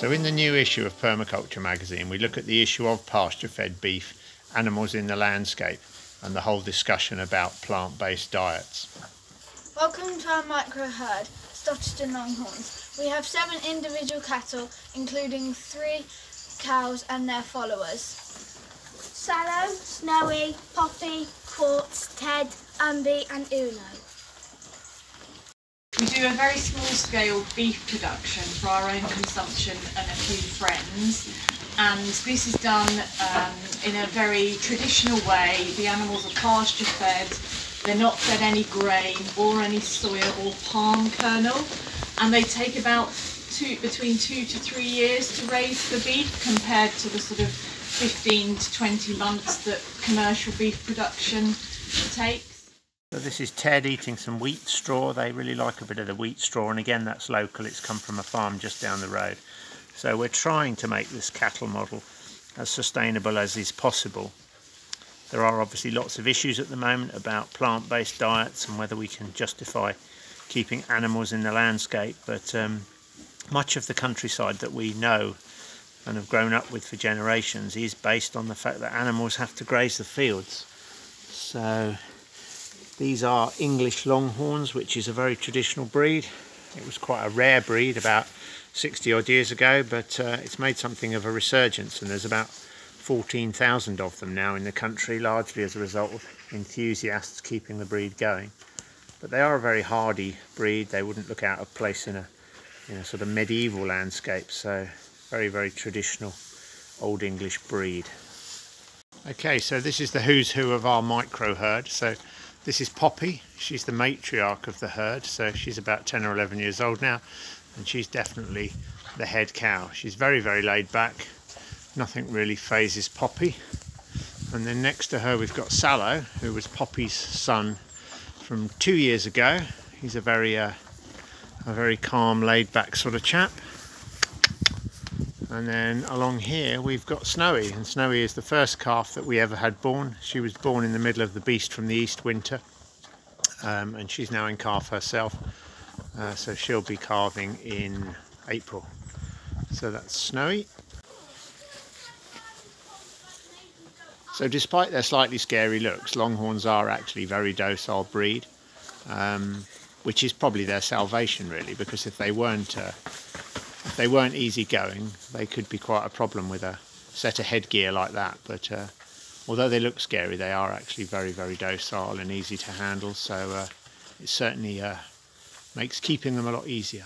So in the new issue of Permaculture magazine, we look at the issue of pasture-fed beef, animals in the landscape, and the whole discussion about plant-based diets. Welcome to our micro herd, Stotterton Longhorns. We have seven individual cattle, including three cows and their followers. Sallow, Snowy, Poppy, Quartz, Ted, Umby and Uno. We do a very small scale beef production for our own consumption and a few friends. And this is done um, in a very traditional way. The animals are pasture fed, they're not fed any grain or any soya or palm kernel. And they take about two, between two to three years to raise the beef compared to the sort of 15 to 20 months that commercial beef production takes. So this is Ted eating some wheat straw. They really like a bit of the wheat straw and again that's local, it's come from a farm just down the road. So we're trying to make this cattle model as sustainable as is possible. There are obviously lots of issues at the moment about plant-based diets and whether we can justify keeping animals in the landscape but um, much of the countryside that we know and have grown up with for generations is based on the fact that animals have to graze the fields. So these are English Longhorns, which is a very traditional breed. It was quite a rare breed about 60 odd years ago, but uh, it's made something of a resurgence and there's about 14,000 of them now in the country, largely as a result of enthusiasts keeping the breed going. But they are a very hardy breed. They wouldn't look out of place in a, in a sort of medieval landscape. So very, very traditional Old English breed. Okay, so this is the who's who of our micro herd. So this is Poppy. She's the matriarch of the herd, so she's about 10 or 11 years old now, and she's definitely the head cow. She's very, very laid back. Nothing really phases Poppy. And then next to her we've got Sallow, who was Poppy's son from two years ago. He's a very, uh, a very calm, laid back sort of chap. And then along here we've got Snowy, and Snowy is the first calf that we ever had born. She was born in the middle of the Beast from the East winter, um, and she's now in calf herself. Uh, so she'll be calving in April. So that's Snowy. So despite their slightly scary looks, Longhorns are actually very docile breed, um, which is probably their salvation really, because if they weren't uh, they weren't easy going, they could be quite a problem with a set of headgear like that. But uh, although they look scary, they are actually very, very docile and easy to handle. So uh, it certainly uh, makes keeping them a lot easier.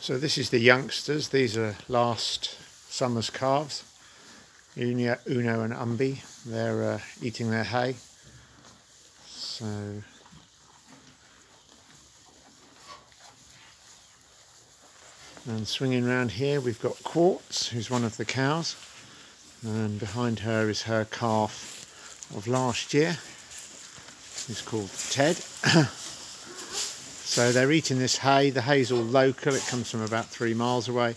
So this is the youngsters. These are last summer's calves. Uno, and Umby. They're uh, eating their hay. So And swinging around here we've got Quartz, who's one of the cows. And behind her is her calf of last year. He's called Ted. so they're eating this hay. The hay's all local. It comes from about three miles away.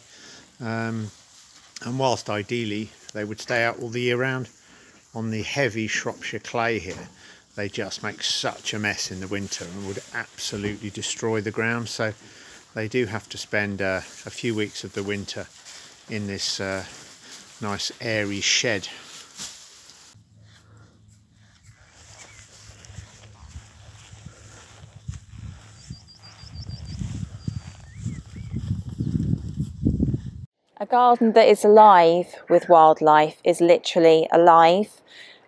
Um, and whilst ideally they would stay out all the year round, on the heavy Shropshire clay here, they just make such a mess in the winter and would absolutely destroy the ground. So they do have to spend uh, a few weeks of the winter in this uh, nice airy shed. A garden that is alive with wildlife is literally alive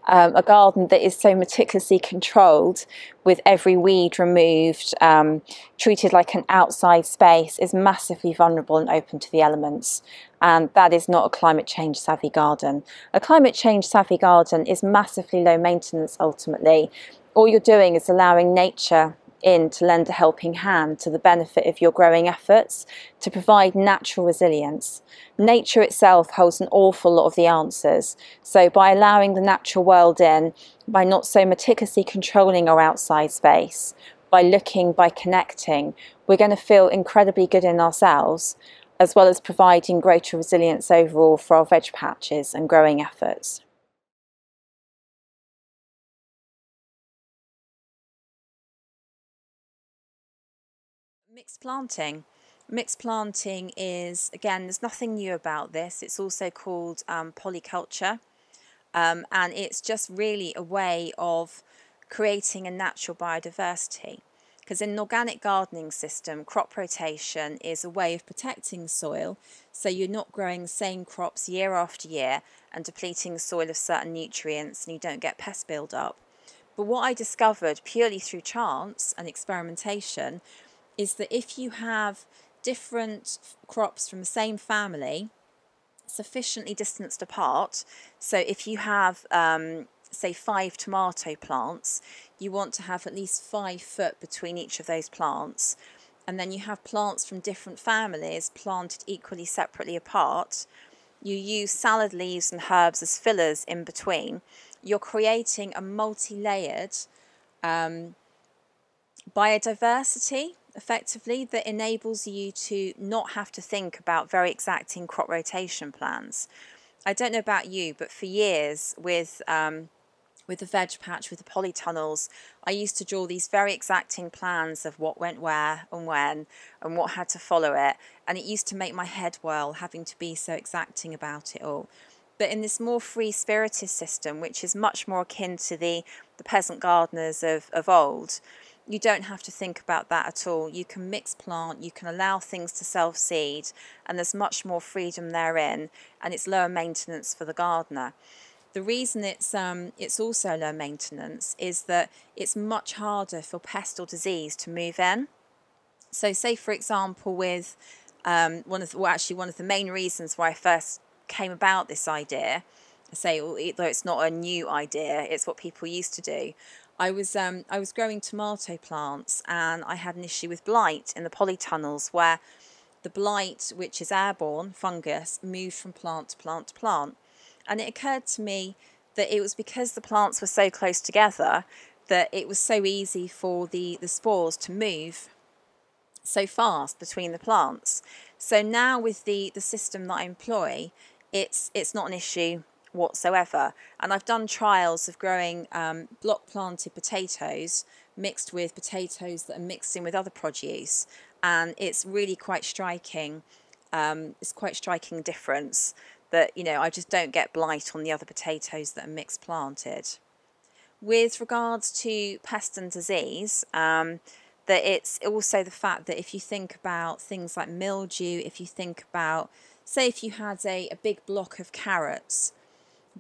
um, a garden that is so meticulously controlled with every weed removed, um, treated like an outside space, is massively vulnerable and open to the elements. And that is not a climate change savvy garden. A climate change savvy garden is massively low maintenance ultimately. All you're doing is allowing nature in to lend a helping hand to the benefit of your growing efforts to provide natural resilience. Nature itself holds an awful lot of the answers. So by allowing the natural world in, by not so meticulously controlling our outside space, by looking, by connecting, we're going to feel incredibly good in ourselves, as well as providing greater resilience overall for our veg patches and growing efforts. Mixed planting Mixed planting is, again, there's nothing new about this. It's also called um, polyculture. Um, and it's just really a way of creating a natural biodiversity. Because in an organic gardening system, crop rotation is a way of protecting soil so you're not growing the same crops year after year and depleting soil of certain nutrients and you don't get pest build-up. But what I discovered purely through chance and experimentation is that if you have different crops from the same family sufficiently distanced apart, so if you have um, say five tomato plants, you want to have at least five foot between each of those plants. And then you have plants from different families planted equally separately apart. You use salad leaves and herbs as fillers in between. You're creating a multi layered um, biodiversity effectively that enables you to not have to think about very exacting crop rotation plans. I don't know about you, but for years with um, with the veg patch, with the polytunnels, I used to draw these very exacting plans of what went where and when and what had to follow it. And it used to make my head whirl having to be so exacting about it all. But in this more free spirited system, which is much more akin to the, the peasant gardeners of, of old, you don't have to think about that at all. You can mix plant, you can allow things to self seed, and there's much more freedom therein, and it's lower maintenance for the gardener. The reason it's um, it's also low maintenance is that it's much harder for pest or disease to move in. So, say for example, with um, one of the, well, actually one of the main reasons why I first came about this idea, I say though it's not a new idea, it's what people used to do. I was um, I was growing tomato plants and I had an issue with blight in the polytunnels where the blight, which is airborne fungus, moved from plant to plant to plant. And it occurred to me that it was because the plants were so close together that it was so easy for the, the spores to move so fast between the plants. So now with the, the system that I employ, it's it's not an issue whatsoever. And I've done trials of growing um, block planted potatoes mixed with potatoes that are mixed in with other produce, and it's really quite striking. Um, it's quite striking difference that you know I just don't get blight on the other potatoes that are mixed planted. With regards to pest and disease, um, that it's also the fact that if you think about things like mildew, if you think about, say, if you had a, a big block of carrots,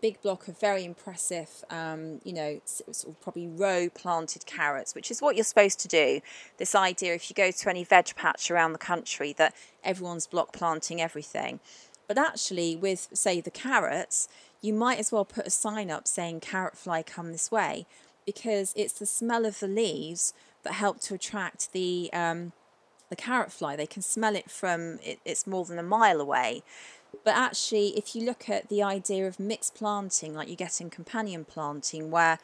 big block of very impressive, um, you know, sort of probably row planted carrots, which is what you're supposed to do. This idea, if you go to any veg patch around the country, that everyone's block planting everything. But actually, with, say, the carrots, you might as well put a sign up saying carrot fly come this way because it's the smell of the leaves that help to attract the um, the carrot fly. They can smell it from it, it's more than a mile away. But actually, if you look at the idea of mixed planting, like you get in companion planting, where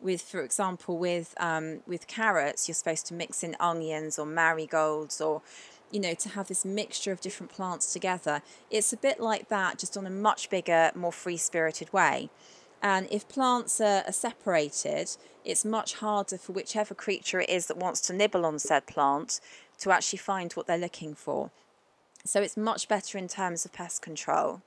with, for example, with um, with carrots, you're supposed to mix in onions or marigolds or you know, to have this mixture of different plants together. It's a bit like that, just on a much bigger, more free spirited way. And if plants are, are, separated, it's much harder for whichever creature it is that wants to nibble on said plant to actually find what they're looking for. So it's much better in terms of pest control.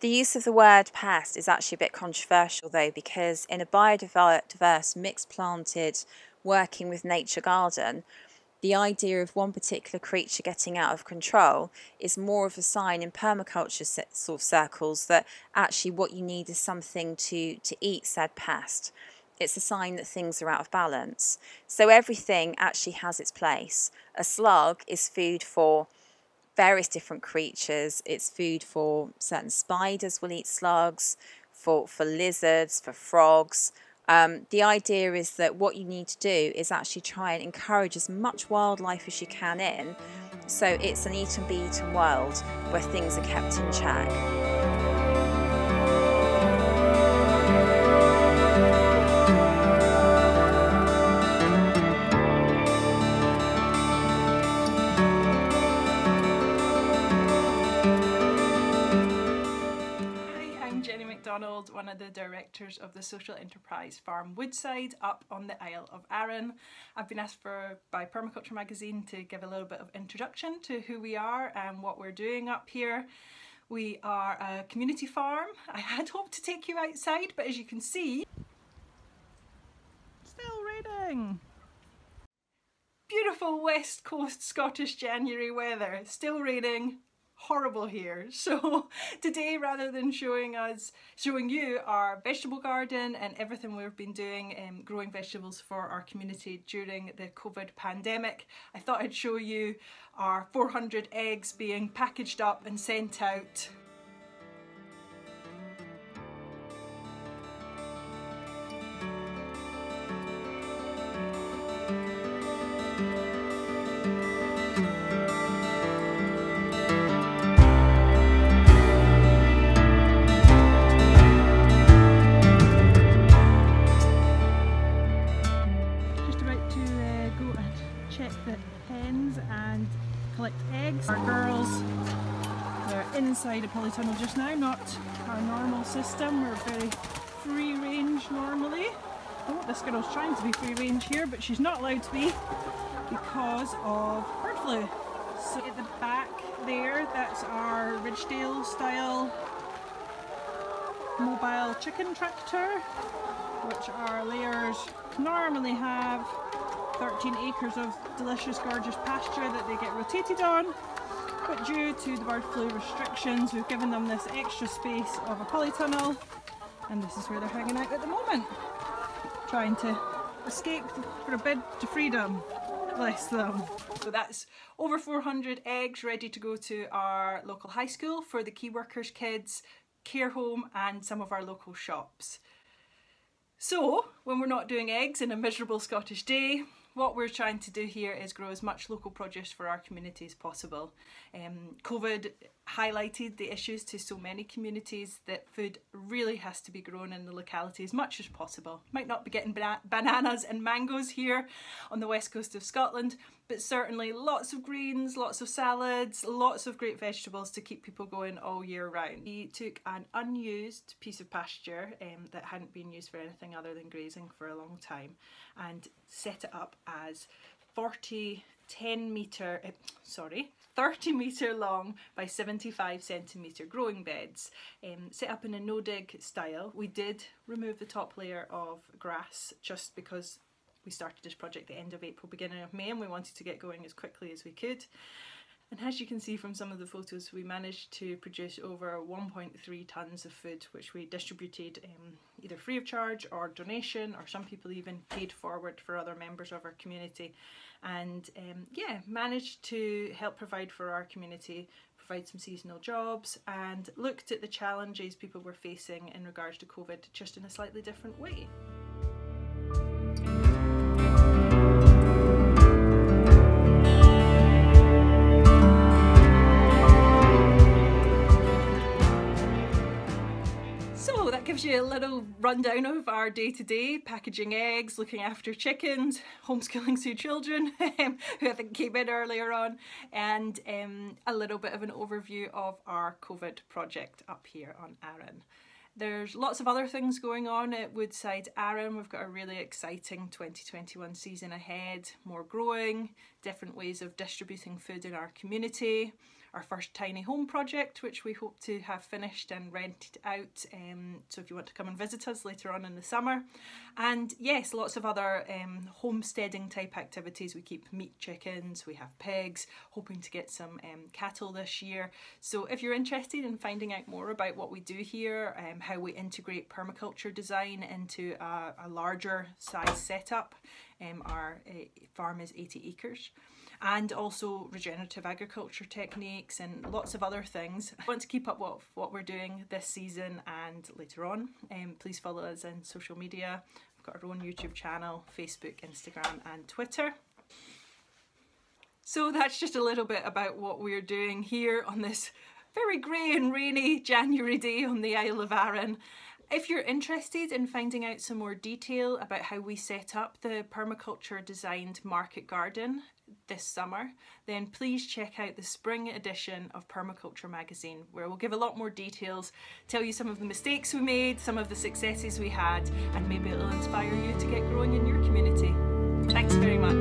The use of the word pest is actually a bit controversial though because in a biodiverse mixed planted working with nature garden the idea of one particular creature getting out of control is more of a sign in permaculture sort of circles that actually what you need is something to, to eat said pest. It's a sign that things are out of balance. So everything actually has its place. A slug is food for various different creatures. It's food for certain spiders will eat slugs, for, for lizards, for frogs. Um, the idea is that what you need to do is actually try and encourage as much wildlife as you can in so it's an eat and be eaten world where things are kept in check. MacDonald, one of the directors of the social enterprise Farm Woodside up on the Isle of Arran. I've been asked for by Permaculture magazine to give a little bit of introduction to who we are and what we're doing up here. We are a community farm. I had hoped to take you outside, but as you can see, still raining. Beautiful west coast Scottish January weather, still raining, horrible here. So today, rather than showing us, showing you our vegetable garden and everything we've been doing um, growing vegetables for our community during the COVID pandemic, I thought I'd show you our 400 eggs being packaged up and sent out polytunnel just now, not our normal system. We're very free range normally. Oh, this girl's trying to be free range here, but she's not allowed to be because of bird flu. So at the back there, that's our Ridgedale style mobile chicken tractor which our layers normally have 13 acres of delicious gorgeous pasture that they get rotated on but due to the bird flu restrictions we've given them this extra space of a polytunnel and this is where they're hanging out at the moment trying to escape for a bid to freedom. Bless them. So that's over 400 eggs ready to go to our local high school for the key workers kids care home and some of our local shops. So, when we're not doing eggs in a miserable Scottish day, what we're trying to do here is grow as much local produce for our community as possible. Um, COVID highlighted the issues to so many communities that food really has to be grown in the locality as much as possible. Might not be getting bana bananas and mangoes here on the west coast of Scotland, but certainly lots of greens, lots of salads, lots of great vegetables to keep people going all year round. We took an unused piece of pasture um, that hadn't been used for anything other than grazing for a long time and set it up as 40 10 metre, uh, sorry, 30 metre long by 75 centimetre growing beds um, set up in a no-dig style. We did remove the top layer of grass just because we started this project the end of April, beginning of May and we wanted to get going as quickly as we could. And as you can see from some of the photos, we managed to produce over 1.3 tonnes of food, which we distributed um, either free of charge or donation, or some people even paid forward for other members of our community. And um, yeah, managed to help provide for our community, provide some seasonal jobs, and looked at the challenges people were facing in regards to COVID just in a slightly different way. Rundown of our day to day packaging eggs, looking after chickens, homeschooling two children um, who I think came in earlier on, and um, a little bit of an overview of our COVID project up here on Arran. There's lots of other things going on at Woodside Arran. We've got a really exciting 2021 season ahead, more growing, different ways of distributing food in our community, our first tiny home project, which we hope to have finished and rented out. Um, so if you want to come and visit us later on in the summer. And yes, lots of other um, homesteading type activities. We keep meat chickens, we have pigs, hoping to get some um, cattle this year. So if you're interested in finding out more about what we do here, um, how we integrate permaculture design into a, a larger size setup, our uh, farm is 80 acres and also regenerative agriculture techniques and lots of other things. You want to keep up what, what we're doing this season and later on, um, please follow us on social media. We've got our own YouTube channel, Facebook, Instagram and Twitter. So that's just a little bit about what we're doing here on this very grey and rainy January day on the Isle of Arran. If you're interested in finding out some more detail about how we set up the permaculture designed market garden, this summer, then please check out the spring edition of Permaculture magazine, where we'll give a lot more details, tell you some of the mistakes we made, some of the successes we had, and maybe it'll inspire you to get growing in your community. Thanks very much.